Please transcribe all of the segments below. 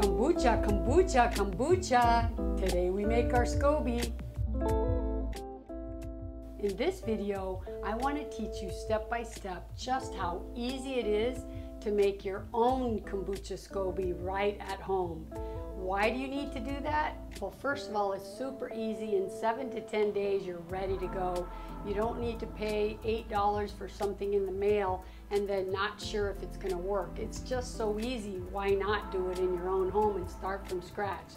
Kombucha, kombucha, kombucha. Today we make our SCOBY. In this video, I want to teach you step by step just how easy it is to make your own kombucha SCOBY right at home. Why do you need to do that? Well, first of all, it's super easy. In seven to 10 days, you're ready to go. You don't need to pay $8 for something in the mail and then not sure if it's gonna work. It's just so easy. Why not do it in your own home and start from scratch?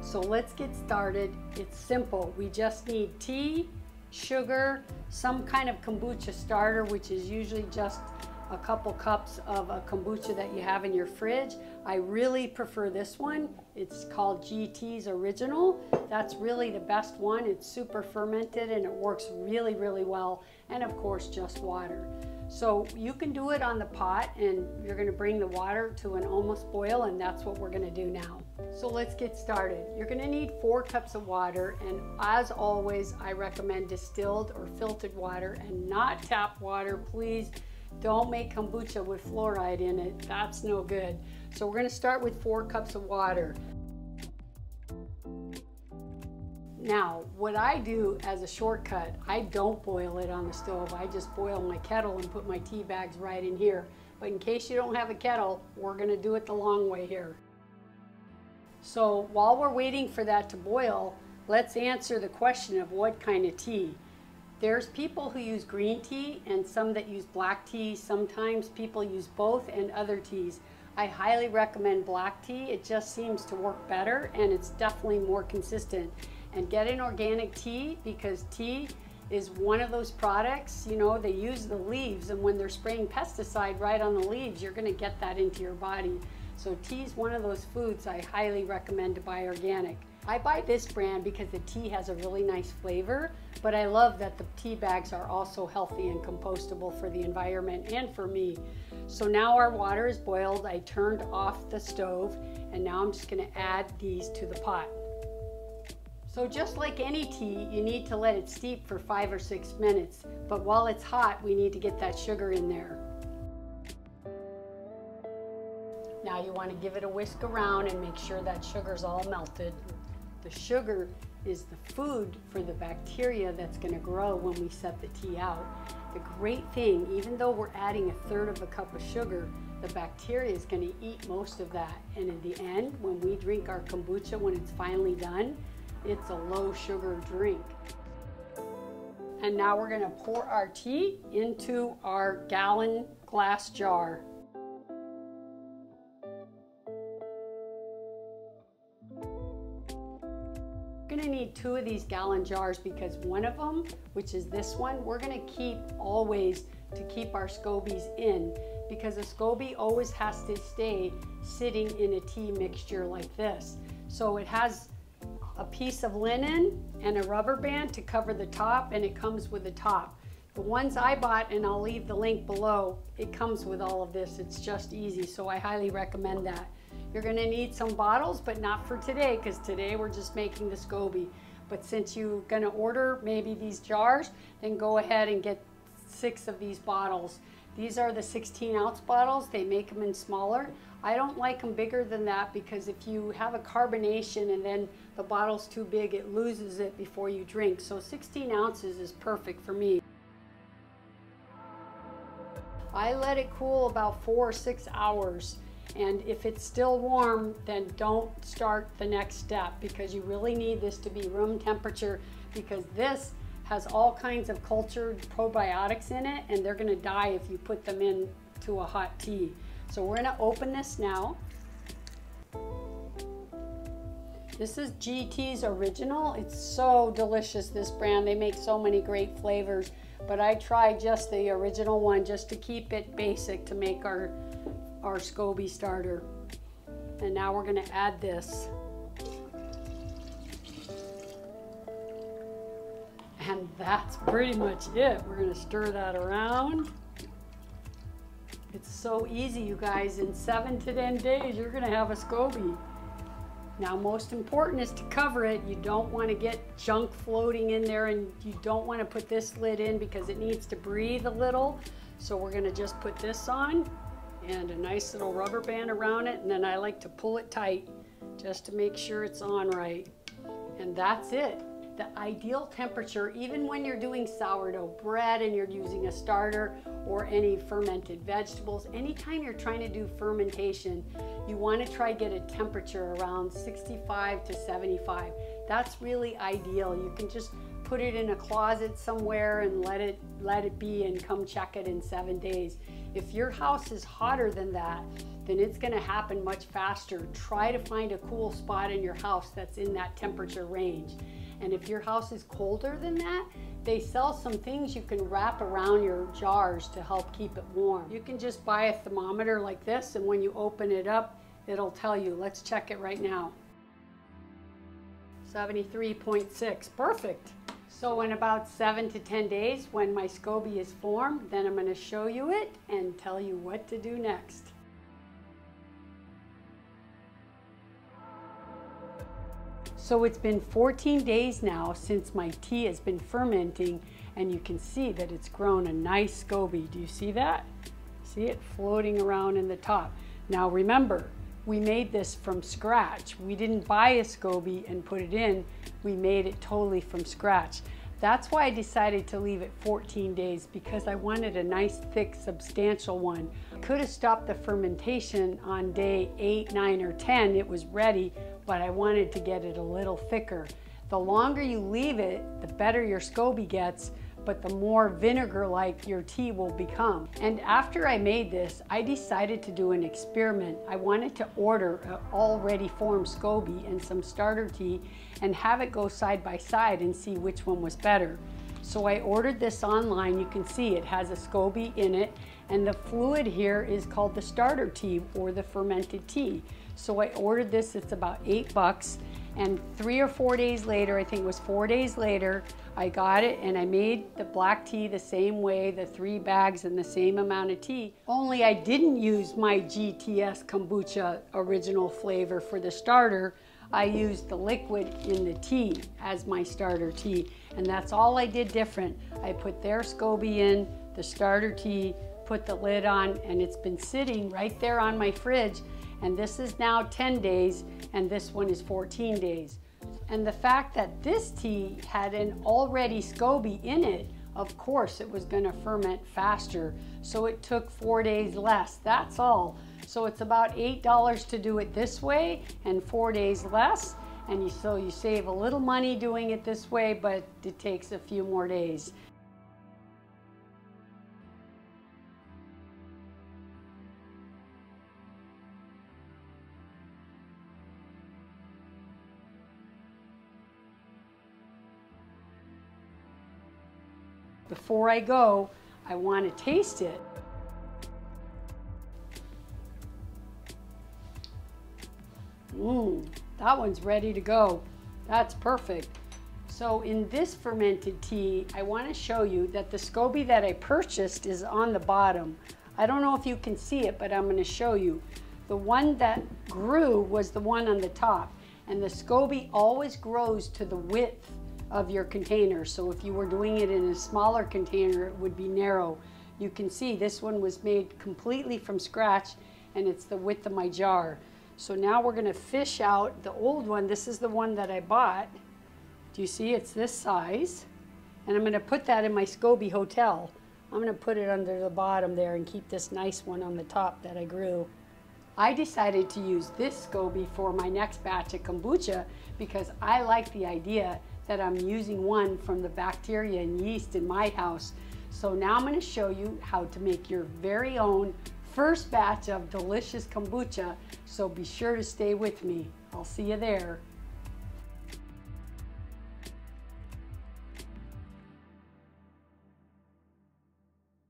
So let's get started. It's simple. We just need tea, sugar, some kind of kombucha starter, which is usually just a couple cups of a kombucha that you have in your fridge. I really prefer this one. It's called GT's Original. That's really the best one. It's super fermented and it works really, really well. And of course, just water. So you can do it on the pot and you're gonna bring the water to an almost boil and that's what we're gonna do now. So let's get started. You're gonna need four cups of water and as always, I recommend distilled or filtered water and not tap water, please. Don't make kombucha with fluoride in it. That's no good. So we're gonna start with four cups of water. Now, what I do as a shortcut, I don't boil it on the stove. I just boil my kettle and put my tea bags right in here. But in case you don't have a kettle, we're gonna do it the long way here. So while we're waiting for that to boil, let's answer the question of what kind of tea. There's people who use green tea and some that use black tea. Sometimes people use both and other teas. I highly recommend black tea. It just seems to work better and it's definitely more consistent. And get an organic tea because tea is one of those products, you know, they use the leaves and when they're spraying pesticide right on the leaves, you're gonna get that into your body. So tea is one of those foods I highly recommend to buy organic. I buy this brand because the tea has a really nice flavor, but I love that the tea bags are also healthy and compostable for the environment and for me. So now our water is boiled. I turned off the stove and now I'm just gonna add these to the pot. So just like any tea, you need to let it steep for five or six minutes. But while it's hot, we need to get that sugar in there. Now you want to give it a whisk around and make sure that sugar's all melted. The sugar is the food for the bacteria that's going to grow when we set the tea out. The great thing, even though we're adding a third of a cup of sugar, the bacteria is going to eat most of that. And in the end, when we drink our kombucha, when it's finally done, it's a low sugar drink. And now we're going to pour our tea into our gallon glass jar. Two of these gallon jars because one of them, which is this one, we're going to keep always to keep our scobies in because a SCOBY always has to stay sitting in a tea mixture like this. So it has a piece of linen and a rubber band to cover the top and it comes with the top. The ones I bought, and I'll leave the link below, it comes with all of this. It's just easy, so I highly recommend that. You're gonna need some bottles, but not for today, because today we're just making the SCOBY. But since you're gonna order maybe these jars, then go ahead and get six of these bottles. These are the 16 ounce bottles. They make them in smaller. I don't like them bigger than that because if you have a carbonation and then the bottle's too big, it loses it before you drink. So 16 ounces is perfect for me. I let it cool about four or six hours and if it's still warm, then don't start the next step because you really need this to be room temperature because this has all kinds of cultured probiotics in it and they're gonna die if you put them into a hot tea. So we're gonna open this now. This is GT's Original. It's so delicious, this brand. They make so many great flavors, but I tried just the original one just to keep it basic to make our our SCOBY starter. And now we're gonna add this. And that's pretty much it. We're gonna stir that around. It's so easy, you guys. In seven to 10 days, you're gonna have a SCOBY. Now, most important is to cover it. You don't wanna get junk floating in there and you don't wanna put this lid in because it needs to breathe a little. So we're gonna just put this on and a nice little rubber band around it and then I like to pull it tight just to make sure it's on right. And that's it. The ideal temperature, even when you're doing sourdough bread and you're using a starter or any fermented vegetables, anytime you're trying to do fermentation, you want to try get a temperature around 65 to 75. That's really ideal. You can just put it in a closet somewhere and let it let it be and come check it in seven days. If your house is hotter than that, then it's going to happen much faster. Try to find a cool spot in your house that's in that temperature range. And if your house is colder than that, they sell some things you can wrap around your jars to help keep it warm. You can just buy a thermometer like this and when you open it up, it'll tell you. Let's check it right now. 73.6, perfect. So in about seven to 10 days, when my SCOBY is formed, then I'm gonna show you it and tell you what to do next. So it's been 14 days now since my tea has been fermenting and you can see that it's grown a nice SCOBY. Do you see that? See it floating around in the top. Now remember, we made this from scratch. We didn't buy a SCOBY and put it in. We made it totally from scratch. That's why I decided to leave it 14 days because I wanted a nice, thick, substantial one. Could have stopped the fermentation on day 8, 9, or 10. It was ready, but I wanted to get it a little thicker. The longer you leave it, the better your SCOBY gets but the more vinegar-like your tea will become. And after I made this, I decided to do an experiment. I wanted to order an already formed SCOBY and some starter tea and have it go side by side and see which one was better. So I ordered this online. You can see it has a SCOBY in it and the fluid here is called the starter tea or the fermented tea. So I ordered this, it's about eight bucks and three or four days later, I think it was four days later, I got it and I made the black tea the same way, the three bags and the same amount of tea. Only I didn't use my GT's kombucha original flavor for the starter. I used the liquid in the tea as my starter tea. And that's all I did different. I put their SCOBY in, the starter tea, put the lid on, and it's been sitting right there on my fridge. And this is now 10 days, and this one is 14 days. And the fact that this tea had an already SCOBY in it, of course it was gonna ferment faster. So it took four days less, that's all. So it's about $8 to do it this way and four days less. And you, so you save a little money doing it this way, but it takes a few more days. Before I go, I want to taste it. Mmm, that one's ready to go. That's perfect. So in this fermented tea, I want to show you that the SCOBY that I purchased is on the bottom. I don't know if you can see it, but I'm going to show you. The one that grew was the one on the top, and the SCOBY always grows to the width of your container. So if you were doing it in a smaller container, it would be narrow. You can see this one was made completely from scratch and it's the width of my jar. So now we're gonna fish out the old one. This is the one that I bought. Do you see it's this size? And I'm gonna put that in my SCOBY hotel. I'm gonna put it under the bottom there and keep this nice one on the top that I grew. I decided to use this SCOBY for my next batch of kombucha because I like the idea that I'm using one from the bacteria and yeast in my house. So now I'm gonna show you how to make your very own first batch of delicious kombucha. So be sure to stay with me. I'll see you there.